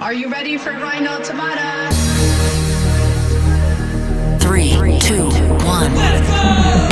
Are you ready for Grind Tabata? Three, two, one. Let's go!